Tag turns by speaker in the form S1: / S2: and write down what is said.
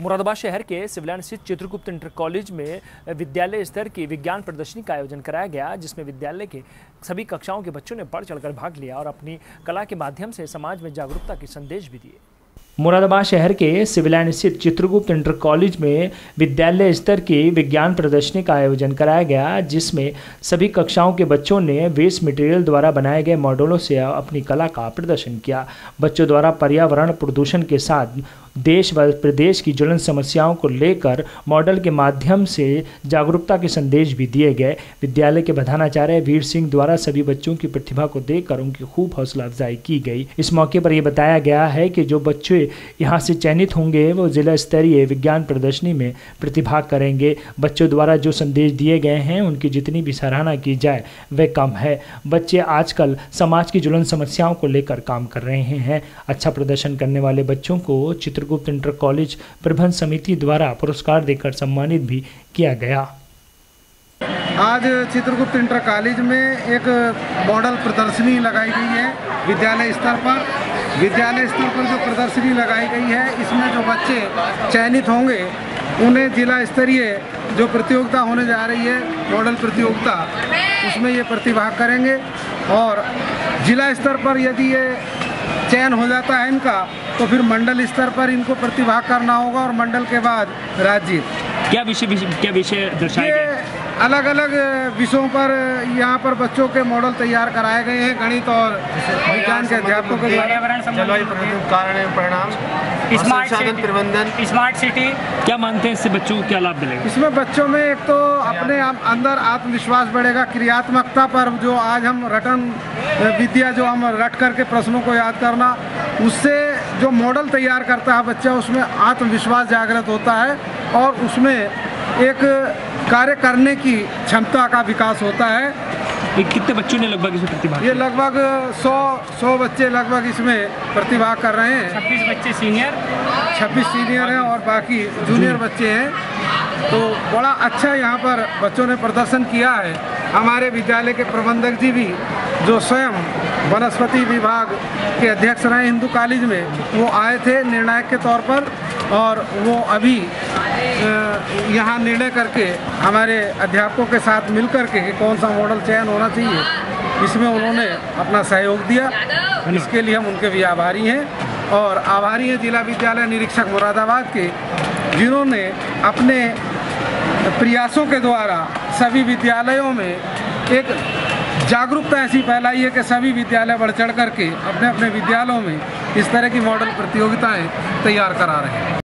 S1: मुरादाबाद शहर के सिविलान स्थित चित्रगुप्त इंटर कॉलेज में विद्यालय स्तर की विज्ञान प्रदर्शनी का आयोजन कराया गया, जिसमें विद्यालय के सभी कक्षाओं के बच्चों ने बढ़ चढ़कर भाग लिया और अपनी कला के माध्यम से समाज में जागरूकता के संदेश भी दिए। मुरादाबाद शहर के सिविलान स्थित चित्रगुप्त इंटर कॉलेज में विद्यालय स्तर की विज्ञान प्रदर्शनी का आयोजन कराया गया, जिसमें सभी कक्षाओं के बच्चों ने वेस्ट मटेरियल द्वारा बनाए गए मॉडलों से अपनी कला का प्रदर्शन किया। बच्चों द्वारा पर्यावरण प्रदूषण के साथ देश व प्रदेश की ज्वलन समस्याओं को लेकर मॉडल के माध्यम से जागरूकता के संदेश भी दिए गए। विद्यालय के प्रधानाचार्य वीर सिंह द्वारा सभी बच्चों की प्रतिभा को देखकर उनकी खूब हौसला अफजाई की गई। इस मौके पर यह बताया गया है कि जो बच्चे यहाँ से चयनित होंगे, वो जिला स्तरीय विज्ञान प्रदर्शनी में प्रतिभाग करेंगे। बच्चों द्वारा जो संदेश दिए गए हैं, उनकी जितनी भी सराहना की जाए वह कम है। बच्चे आजकल समाज की ज्वलन समस्याओं को लेकर काम कर रहे हैं। अच्छा प्रदर्शन करने वाले बच्चों को चित्र चित्रगुप्त इंटर कॉलेज प्रबंध समिति द्वारा पुरस्कार देकर सम्मानित भी किया गया।
S2: आज चित्रगुप्त इंटर कॉलेज में एक मॉडल प्रदर्शनी लगाई गई है विद्यालय स्तर पर। विद्यालय स्तर पर जो प्रदर्शनी लगाई गई है, इसमें जो बच्चे चयनित होंगे, उन्हें जिला स्तरीय जो प्रतियोगिता होने जा रही है, मॉडल प्रतियोगिता, उसमें ये प्रतिभाग करेंगे। और जिला स्तर पर यदि ये चयन हो जाता है इनका तो फिर मंडल स्तर पर इनको प्रतिभाग करना होगा और मंडल के बाद राज्य
S1: क्या विषय क्या विषय दर्शाए
S2: अलग अलग विषयों पर यहाँ पर बच्चों के मॉडल तैयार कराए गए हैं गणित और विज्ञान के अध्यापकों के
S3: जलवायु कारण परिणाम। स्मार्ट प्रबंधन।
S1: स्मार्ट सिटी क्या मानते हैं इससे बच्चों को क्या लाभ मिलेगा?
S2: इसमें बच्चों में एक तो अपने अंदर आत्मविश्वास बढ़ेगा क्रियात्मकता पर जो आज हम रटन विद्या जो हम रट करके प्रश्नों को याद करना उससे जो मॉडल तैयार करता है बच्चा उसमें आत्मविश्वास जागृत होता है और उसमें एक कार्य करने की क्षमता का विकास होता है।
S1: ये कितने बच्चों ने लगभग इसमें प्रतिभाग
S2: ये लगभग 100 100 बच्चे लगभग इसमें प्रतिभा कर रहे हैं।
S1: 26 बच्चे सीनियर।
S2: 26 सीनियर हैं और बाकी जूनियर बच्चे हैं। तो बड़ा अच्छा यहाँ पर बच्चों ने प्रदर्शन किया है। हमारे विद्यालय के प्रबंधक जी भी जो स्वयं वनस्पति विभाग के अध्यक्ष रहे हिंदू कॉलेज में, वो आए थे निर्णायक के तौर पर और वो अभी यहाँ निर्णय करके हमारे अध्यापकों के साथ मिल के कि कौन सा मॉडल चयन होना चाहिए, इसमें उन्होंने अपना सहयोग दिया। इसके लिए हम उनके भी आभारी हैं और आभारी हैं जिला विद्यालय निरीक्षक मुरादाबाद के, जिन्होंने अपने प्रयासों के द्वारा सभी विद्यालयों में एक जागरूकता ऐसी फैलाई है कि सभी विद्यालय बढ़ चढ़ करके अपने अपने विद्यालयों में इस तरह की मॉडल प्रतियोगिताएँ तैयार करा रहे हैं।